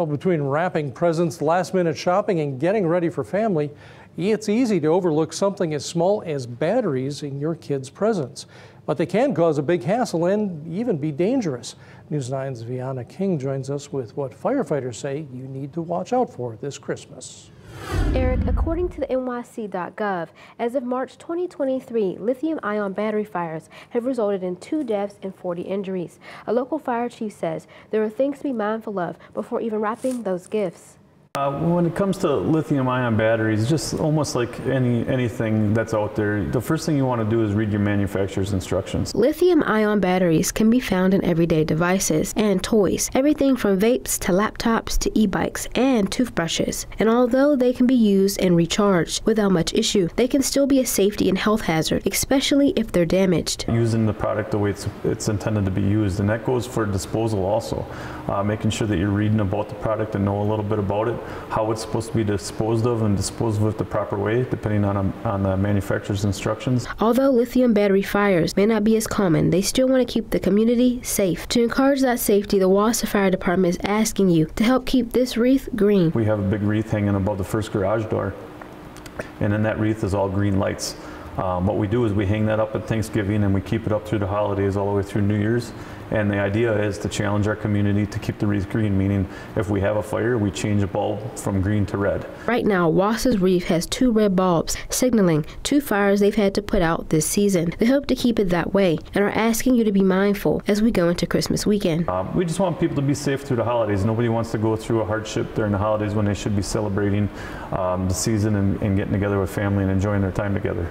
Well, between wrapping presents, last minute shopping, and getting ready for family, it's easy to overlook something as small as batteries in your kids' presents. But they can cause a big hassle and even be dangerous. News 9's Viana King joins us with what firefighters say you need to watch out for this Christmas. Eric, according to the NYC.gov, as of March 2023, lithium ion battery fires have resulted in two deaths and 40 injuries. A local fire chief says there are things to be mindful of before even wrapping those gifts. Uh, when it comes to lithium-ion batteries, just almost like any anything that's out there, the first thing you want to do is read your manufacturer's instructions. Lithium-ion batteries can be found in everyday devices and toys, everything from vapes to laptops to e-bikes and toothbrushes. And although they can be used and recharged without much issue, they can still be a safety and health hazard, especially if they're damaged. Using the product the way it's, it's intended to be used, and that goes for disposal also. Uh, making sure that you're reading about the product and know a little bit about it how it's supposed to be disposed of and disposed of the proper way, depending on, a, on the manufacturer's instructions. Although lithium battery fires may not be as common, they still want to keep the community safe. To encourage that safety, the Wausau Fire Department is asking you to help keep this wreath green. We have a big wreath hanging above the first garage door, and in that wreath is all green lights. Um, what we do is we hang that up at Thanksgiving and we keep it up through the holidays all the way through New Year's. And the idea is to challenge our community to keep the wreath green, meaning if we have a fire, we change a bulb from green to red. Right now, Wausau's Reef has two red bulbs, signaling two fires they've had to put out this season. They hope to keep it that way and are asking you to be mindful as we go into Christmas weekend. Um, we just want people to be safe through the holidays. Nobody wants to go through a hardship during the holidays when they should be celebrating um, the season and, and getting together with family and enjoying their time together.